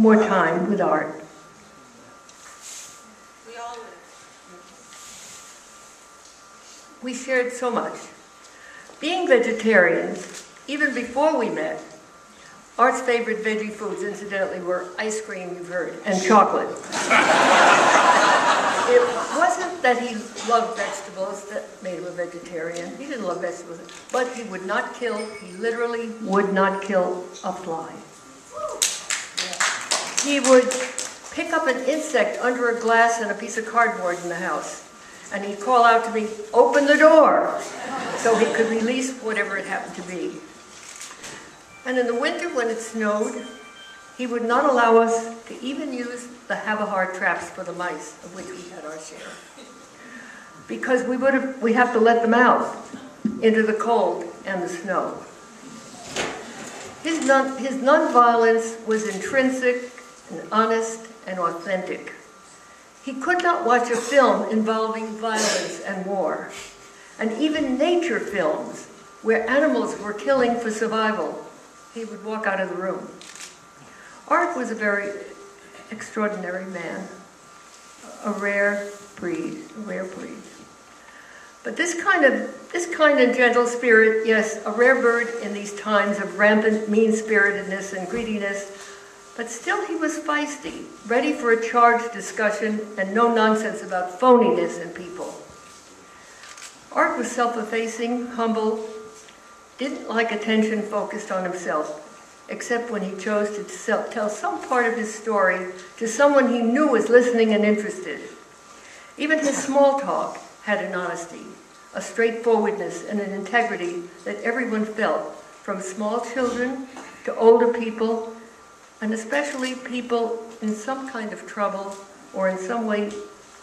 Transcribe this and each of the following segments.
more time with art. We all. We shared so much. Being vegetarians, even before we met, Art's favorite veggie foods, incidentally, were ice cream, you've heard, and chocolate. it wasn't that he loved vegetables that made him a vegetarian. He didn't love vegetables, but he would not kill, he literally would not kill a fly. He would pick up an insect under a glass and a piece of cardboard in the house. And he'd call out to me, open the door, so he could release whatever it happened to be. And in the winter when it snowed, he would not allow us to even use the have-a-heart traps for the mice, of which we had our share. Because we would have, we have to let them out into the cold and the snow. His, non, his nonviolence was intrinsic and honest and authentic. He could not watch a film involving violence and war, and even nature films where animals were killing for survival. He would walk out of the room. Art was a very extraordinary man, a rare breed, a rare breed. But this kind of this kind of gentle spirit, yes, a rare bird in these times of rampant mean-spiritedness and greediness, but still he was feisty, ready for a charged discussion and no nonsense about phoniness in people. Art was self-effacing, humble, didn't like attention focused on himself, except when he chose to tell some part of his story to someone he knew was listening and interested. Even his small talk had an honesty, a straightforwardness, and an integrity that everyone felt, from small children to older people, and especially people in some kind of trouble or in some way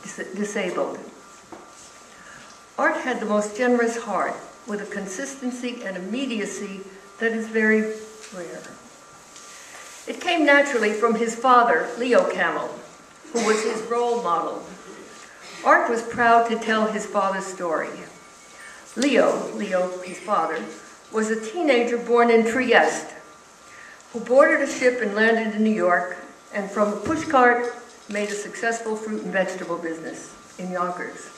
dis disabled. Art had the most generous heart with a consistency and immediacy that is very rare. It came naturally from his father, Leo Kamell, who was his role model. Art was proud to tell his father's story. Leo, Leo, his father, was a teenager born in Trieste who boarded a ship and landed in New York and from a pushcart made a successful fruit and vegetable business in Yonkers.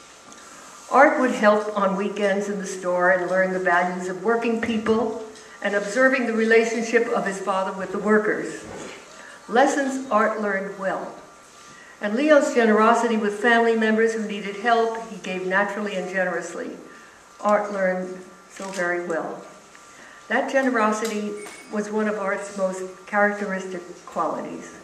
Art would help on weekends in the store and learn the values of working people and observing the relationship of his father with the workers. Lessons Art learned well. And Leo's generosity with family members who needed help, he gave naturally and generously. Art learned so very well. That generosity was one of Art's most characteristic qualities.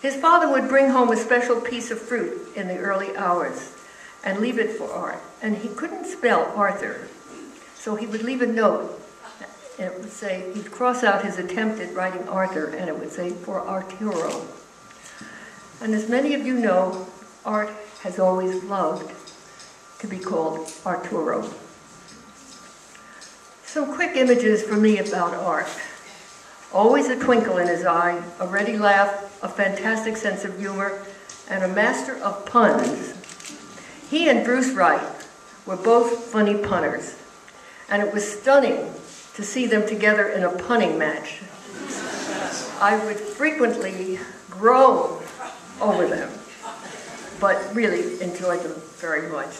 His father would bring home a special piece of fruit in the early hours and leave it for Art. And he couldn't spell Arthur, so he would leave a note. And it would say, he'd cross out his attempt at writing Arthur, and it would say, for Arturo. And as many of you know, Art has always loved to be called Arturo. Some quick images for me about Art. Always a twinkle in his eye, a ready laugh, a fantastic sense of humor, and a master of puns he and Bruce Wright were both funny punters, and it was stunning to see them together in a punning match. I would frequently groan over them, but really enjoyed them very much.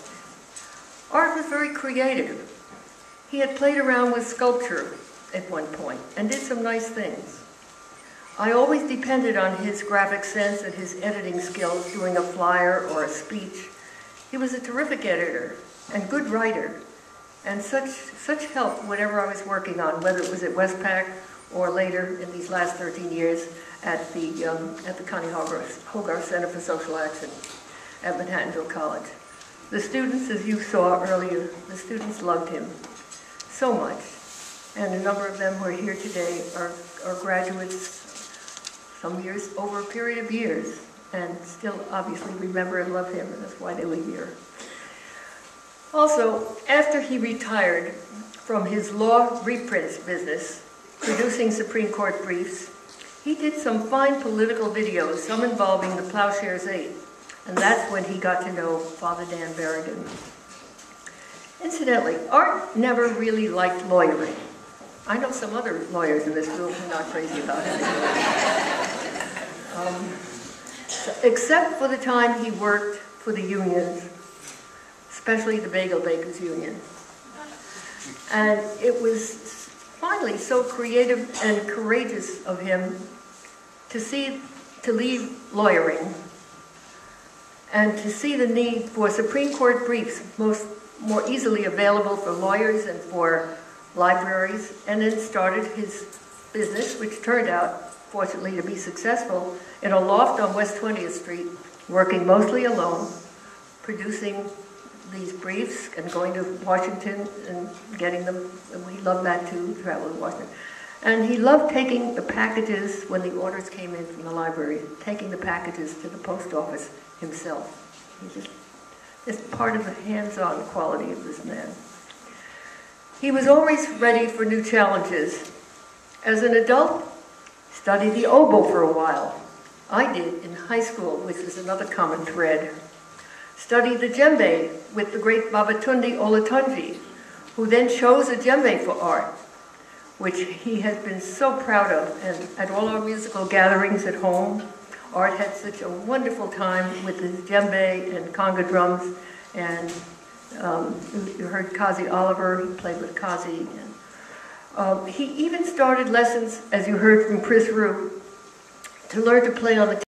Art was very creative. He had played around with sculpture at one point and did some nice things. I always depended on his graphic sense and his editing skills doing a flyer or a speech he was a terrific editor and good writer, and such, such help whatever I was working on, whether it was at WESPAC or later in these last 13 years at the, um, at the Connie Hogarth, Hogarth Center for Social Action at Manhattanville College. The students, as you saw earlier, the students loved him so much. And a number of them who are here today are, are graduates some years, over a period of years and still obviously remember and love him, and that's why they were here. Also, after he retired from his law reprints business, producing Supreme Court briefs, he did some fine political videos, some involving the Plowshares Eight, and that's when he got to know Father Dan Berrigan. Incidentally, Art never really liked lawyering. I know some other lawyers in this room who are not crazy about it. Um, except for the time he worked for the unions, especially the Bagel Bakers Union. And it was finally so creative and courageous of him to see, to leave lawyering and to see the need for Supreme Court briefs most, more easily available for lawyers and for libraries, and then started his business, which turned out, fortunately, to be successful, in a loft on West 20th Street, working mostly alone, producing these briefs and going to Washington and getting them. And he loved that too, travel to Washington. And he loved taking the packages when the orders came in from the library, taking the packages to the post office himself. It's part of the hands-on quality of this man. He was always ready for new challenges. As an adult, studied the oboe for a while. I did in high school, which is another common thread. Studied the djembe with the great Babatunde Olatunji, who then chose a djembe for art, which he has been so proud of. And at all our musical gatherings at home, Art had such a wonderful time with his djembe and conga drums. And um, you heard Kazi Oliver, he played with Kazi. And, um, he even started lessons, as you heard from Chris Rue, to learn to play on the